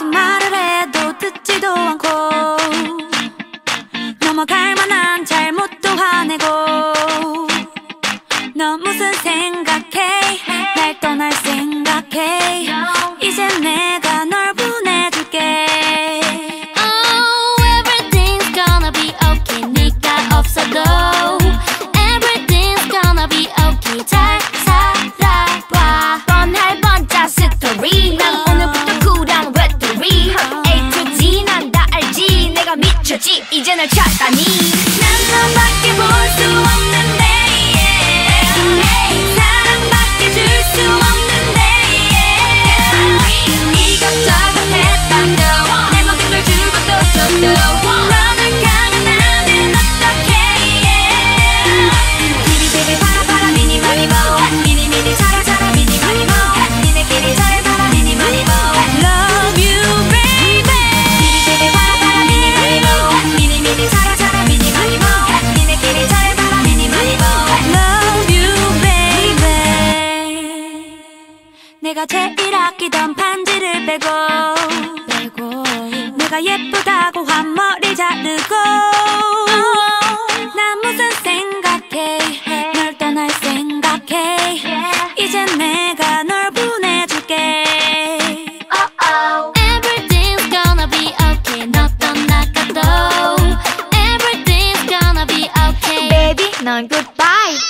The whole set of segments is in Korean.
무슨 말을 해. 이제 날 찾다니. 난 너밖에 내가 제일 아끼던 반지를 빼고, 빼고 내가 예쁘다고 한 머리 자르고 나 무슨 생각해 널 떠날 생각해 이제 내가 널 보내줄게 oh, oh. Everything's gonna be okay 너 떠나가도 Everything's gonna be okay Baby 넌 goodbye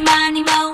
money, money.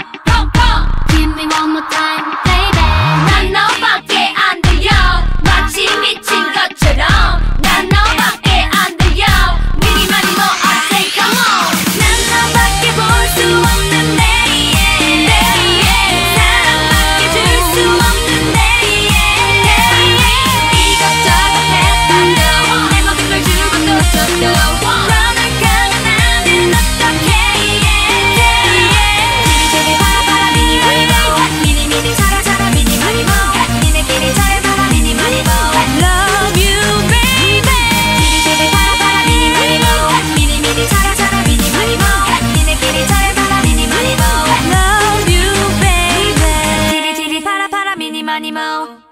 mau